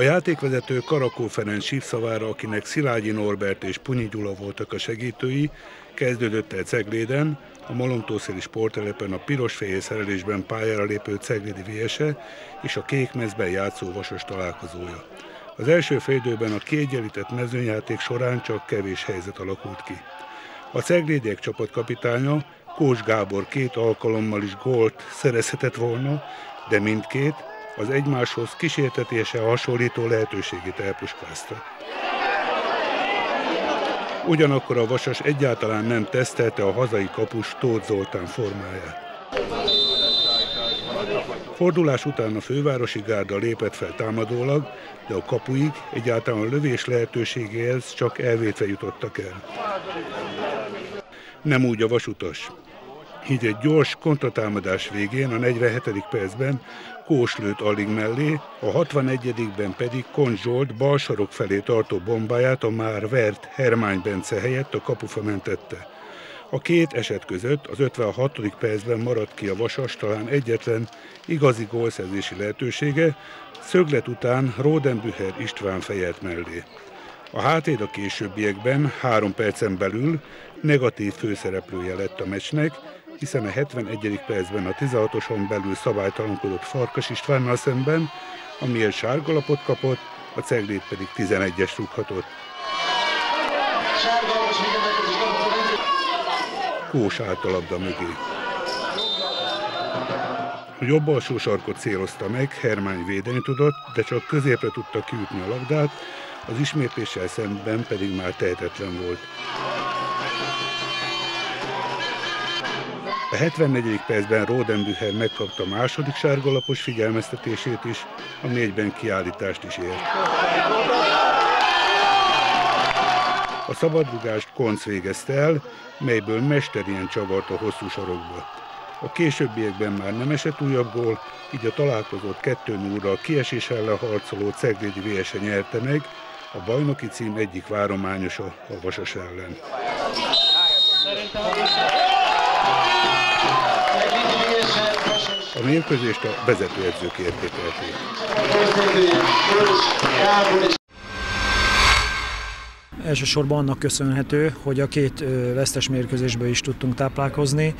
A játékvezető Karakó Ferenc sívszavára, akinek Szilágyi Norbert és Punyi Gyula voltak a segítői, kezdődött el Cegléden, a Malomtószéli sporttelepen a piros-fehér szerelésben pályára lépő Ceglédi Viese és a kék mezben játszó vasas találkozója. Az első félidőben a kiegyenlített mezőnyjáték során csak kevés helyzet alakult ki. A Ceglédiek csapatkapitánya Kós Gábor két alkalommal is gólt szerezhetett volna, de mindkét az egymáshoz kísértetése hasonlító lehetőségét elpuskázta. Ugyanakkor a Vasas egyáltalán nem tesztelte a hazai kapus Tóth Zoltán formáját. Fordulás után a fővárosi gárda lépett fel támadólag, de a kapuig egyáltalán a lövés lehetőségéhez csak elvétve jutottak el. Nem úgy a vasutas. Így egy gyors kontratámadás végén, a 47. percben Kós lőtt alig mellé, a 61-ben pedig Kont Zsolt felé tartó bombáját a már vert Hermány Bence helyett a kapufa mentette. A két eset között az 56. percben maradt ki a Vasas talán egyetlen igazi gólszerzési lehetősége, szöglet után Rodenbücher István fejelt mellé. A hátvéd a későbbiekben három percen belül negatív főszereplője lett a meccsnek, hiszen a 71. percben a 16-oson belül szabálytalankodott Farkas Istvánnal szemben, amiért sárgalapot kapott, a ceglét pedig 11-es rúghatott. Kós állt a labda mögé. A jobb alsó sarkot célozta meg, Hermány védeni tudott, de csak középre tudta kiütni a labdát, az ismétléssel szemben pedig már tehetetlen volt. A 74. percben Rodenbücher megkapta második sárgalapos figyelmeztetését is, a négyben kiállítást is ért. A szabadrugást Konc végezte el, melyből mesterien csavart a hosszú sarokba. A későbbiekben már nem esett újabb gól, így a találkozót 2 0 kiesés ellen harcoló Ceglédi VS nyerte meg, a bajnoki cím egyik várományosa a Vasas ellen. A mérkőzést a vezetőedzők értékelték. Elsősorban annak köszönhető, hogy a két vesztes mérkőzésből is tudtunk táplálkozni.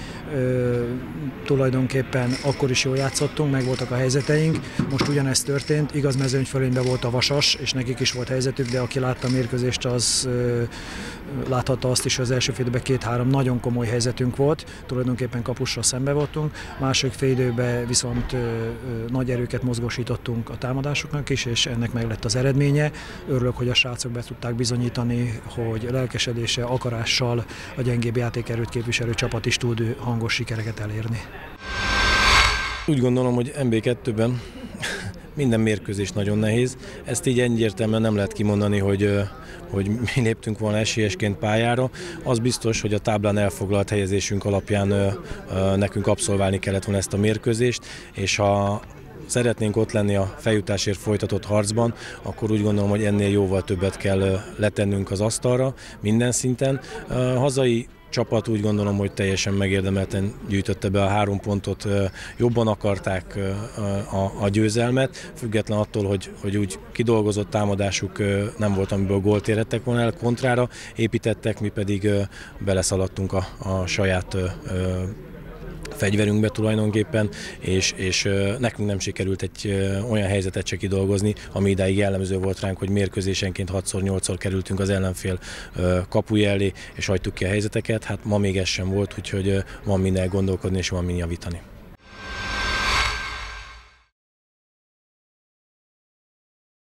Tulajdonképpen akkor is jól játszottunk, meg voltak a helyzeteink. Most ugyanezt történt, igaz mezőny fölényben volt a Vasas, és nekik is volt helyzetük, de aki látta a mérkőzést, az láthatta azt is, hogy az első félidőben két-három nagyon komoly helyzetünk volt, tulajdonképpen kapusra szembe voltunk. Második félidőben viszont nagy erőket mozgósítottunk a támadásoknak is, és ennek meg lett az eredménye. Örülök, hogy a srácok be tudták bizonyítani, hogy lelkesedése, akarással a gyengébb játékerőt képviselő csapat is tud hangos sikereket elérni. Úgy gondolom, hogy MB2-ben minden mérkőzés nagyon nehéz. Ezt így egyértelműen nem lehet kimondani, hogy, hogy mi léptünk volna esélyesként pályára. Az biztos, hogy a táblán elfoglalt helyezésünk alapján nekünk abszolválni kellett volna ezt a mérkőzést, és ha szeretnénk ott lenni a feljutásért folytatott harcban, akkor úgy gondolom, hogy ennél jóval többet kell letennünk az asztalra minden szinten. Hazai csapat úgy gondolom, hogy teljesen megérdemelten gyűjtötte be a három pontot, jobban akarták a, a győzelmet, független attól, hogy, hogy úgy kidolgozott támadásuk nem volt, amiből gólt érettek volna el, kontrára építettek, mi pedig beleszaladtunk a, a saját fegyverünkbe tulajdonképpen, és, és nekünk nem sikerült egy olyan helyzetet se kidolgozni, ami idáig jellemző volt ránk, hogy mérkőzésenként 6-8-szor kerültünk az ellenfél kapuja elé, és hagytuk ki a helyzeteket. Hát ma még ez sem volt, úgyhogy van minden gondolkodni, és van mind javítani.